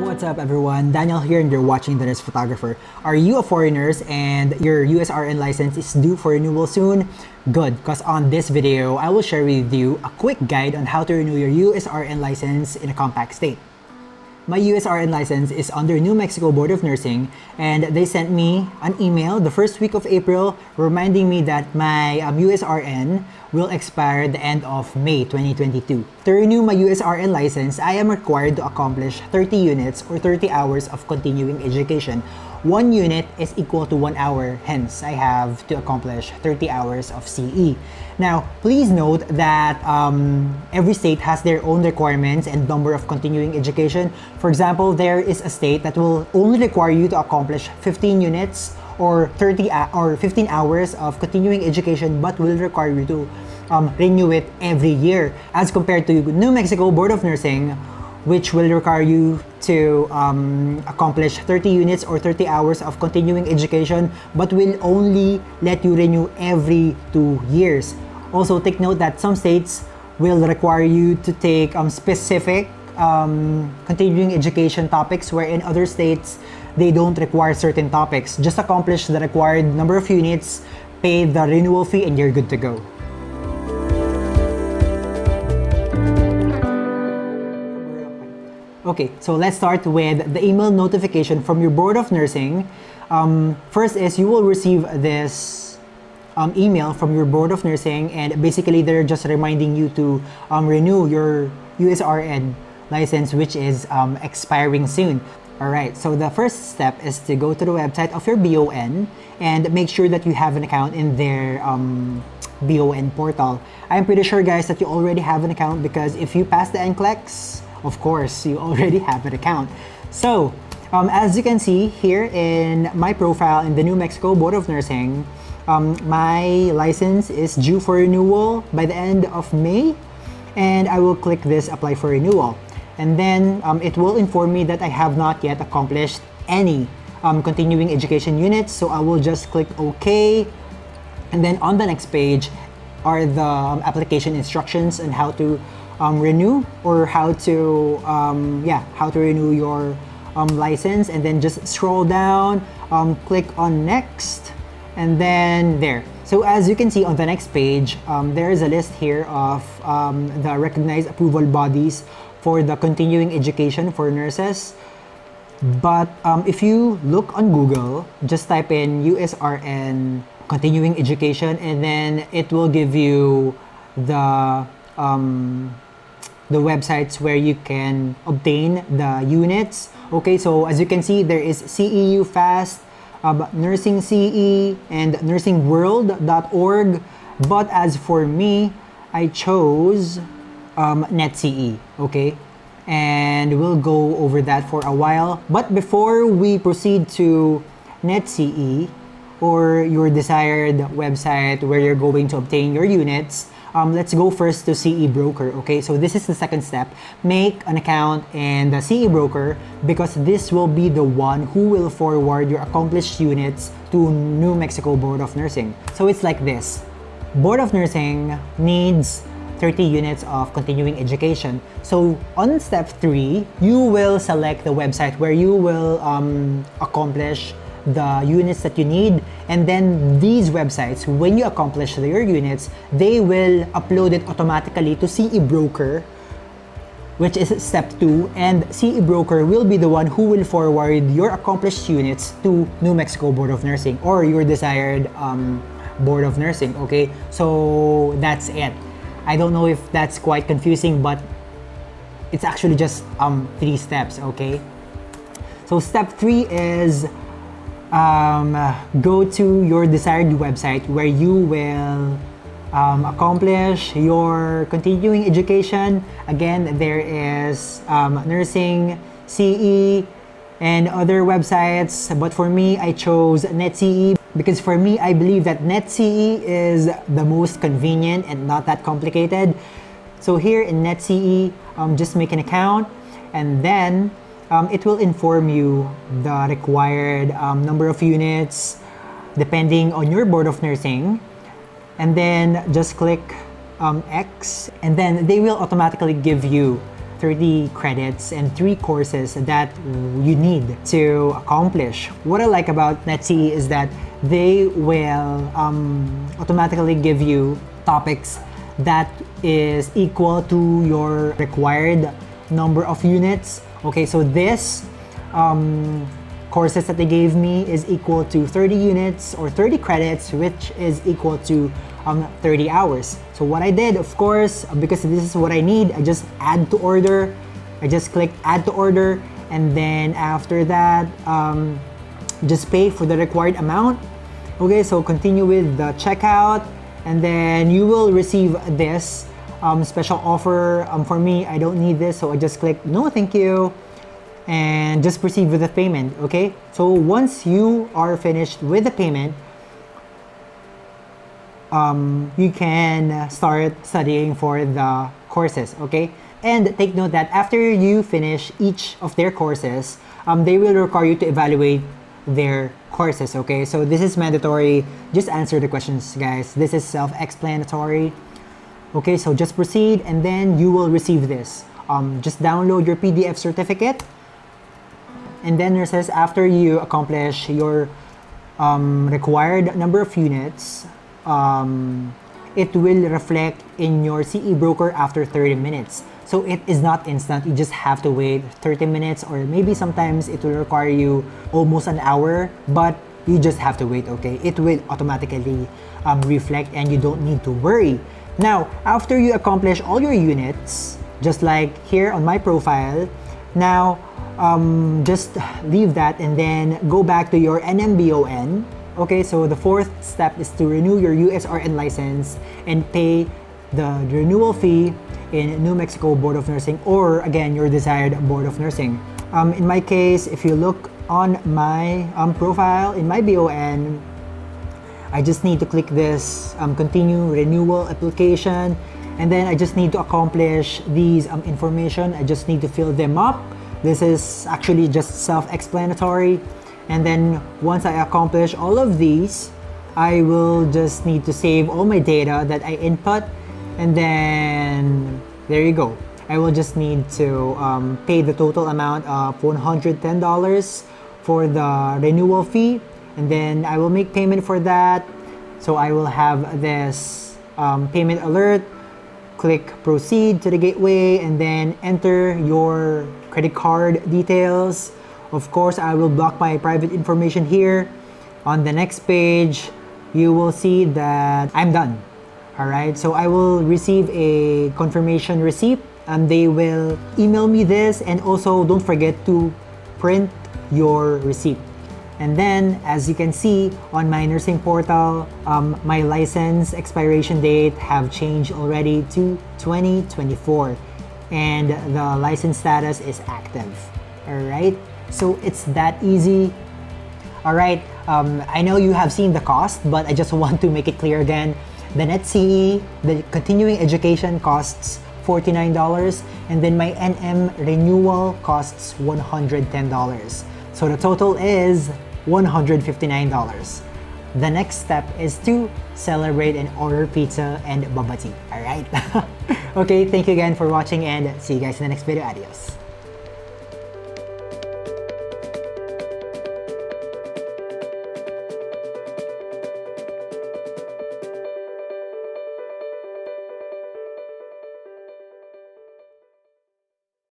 What's up everyone? Daniel here and you're watching The Nurse Photographer. Are you a foreigner and your USRN license is due for renewal soon? Good, because on this video, I will share with you a quick guide on how to renew your USRN license in a compact state. My USRN license is under New Mexico Board of Nursing and they sent me an email the first week of April reminding me that my um, USRN will expire the end of May 2022. To renew my USRN license, I am required to accomplish 30 units or 30 hours of continuing education one unit is equal to one hour, hence I have to accomplish 30 hours of CE. Now, please note that um, every state has their own requirements and number of continuing education. For example, there is a state that will only require you to accomplish 15 units or 30 or 15 hours of continuing education but will require you to um, renew it every year as compared to New Mexico Board of Nursing which will require you to um, accomplish 30 units or 30 hours of continuing education but will only let you renew every two years. Also, take note that some states will require you to take um, specific um, continuing education topics where in other states they don't require certain topics. Just accomplish the required number of units, pay the renewal fee, and you're good to go. Okay, so let's start with the email notification from your Board of Nursing. Um, first is you will receive this um, email from your Board of Nursing and basically they're just reminding you to um, renew your USRN license which is um, expiring soon. Alright, so the first step is to go to the website of your BON and make sure that you have an account in their um, BON portal. I'm pretty sure guys that you already have an account because if you pass the NCLEX, of course, you already have an account. So, um, as you can see here in my profile in the New Mexico Board of Nursing, um, my license is due for renewal by the end of May and I will click this apply for renewal. And then um, it will inform me that I have not yet accomplished any um, continuing education units. So I will just click OK. And then on the next page are the um, application instructions and how to um, renew or how to um, yeah how to renew your um, license and then just scroll down um, click on next and then there. So as you can see on the next page um, there is a list here of um, the recognized approval bodies for the continuing education for nurses. But if you look on Google just type in USRN continuing education and then it will give you the um, the websites where you can obtain the units. Okay, so as you can see, there is CEU Fast, uh, Nursing CE, and nursingworld.org. But as for me, I chose um, NetCE, okay? And we'll go over that for a while. But before we proceed to NetCE, or your desired website where you're going to obtain your units, um, let's go first to CE Broker. Okay, so this is the second step. Make an account in the CE Broker because this will be the one who will forward your accomplished units to New Mexico Board of Nursing. So it's like this. Board of Nursing needs 30 units of continuing education. So on step three, you will select the website where you will um, accomplish the units that you need. And then these websites when you accomplish your units they will upload it automatically to CE broker which is step 2 and CE broker will be the one who will forward your accomplished units to New Mexico Board of Nursing or your desired um, Board of Nursing okay? So that's it. I don't know if that's quite confusing but it's actually just um, three steps okay? So step 3 is um, go to your desired website where you will um, accomplish your continuing education. Again, there is um, nursing, CE, and other websites. But for me, I chose NetCE because for me, I believe that NetCE is the most convenient and not that complicated. So here in NetCE, um, just make an account and then um, it will inform you the required um, number of units depending on your board of nursing and then just click um, X and then they will automatically give you 30 credits and three courses that you need to accomplish. What I like about NetCE is that they will um, automatically give you topics that is equal to your required number of units. Okay, so this um, courses that they gave me is equal to 30 units or 30 credits, which is equal to um, 30 hours. So what I did, of course, because this is what I need, I just add to order. I just click add to order, and then after that, um, just pay for the required amount. Okay, so continue with the checkout, and then you will receive this um, special offer. Um, for me, I don't need this, so I just click no, thank you and just proceed with the payment okay? So once you are finished with the payment um, you can start studying for the courses okay? And take note that after you finish each of their courses um, they will require you to evaluate their courses okay? So this is mandatory. Just answer the questions guys. This is self-explanatory okay so just proceed and then you will receive this um, just download your pdf certificate and then it says after you accomplish your um, required number of units, um, it will reflect in your CE broker after 30 minutes. So it is not instant. You just have to wait 30 minutes or maybe sometimes it will require you almost an hour, but you just have to wait, okay? It will automatically um, reflect and you don't need to worry. Now, after you accomplish all your units, just like here on my profile, now um, just leave that and then go back to your NMBON. Okay, so the fourth step is to renew your USRN license and pay the renewal fee in New Mexico Board of Nursing or again your desired Board of Nursing. Um, in my case, if you look on my um, profile in my BON, I just need to click this um, continue renewal application and then I just need to accomplish these um, information. I just need to fill them up this is actually just self-explanatory. And then once I accomplish all of these, I will just need to save all my data that I input. And then there you go. I will just need to um, pay the total amount of $110 for the renewal fee. And then I will make payment for that. So I will have this um, payment alert click proceed to the gateway and then enter your credit card details. Of course, I will block my private information here. On the next page, you will see that I'm done. All right, so I will receive a confirmation receipt and they will email me this and also don't forget to print your receipt. And then, as you can see on my nursing portal, um, my license expiration date have changed already to 2024 and the license status is active. All right, so it's that easy. All right, um, I know you have seen the cost, but I just want to make it clear again. The NetCE, the continuing education costs $49 and then my NM renewal costs $110. So the total is $159. The next step is to celebrate and order pizza and bubble tea. Alright? okay, thank you again for watching and see you guys in the next video. Adios.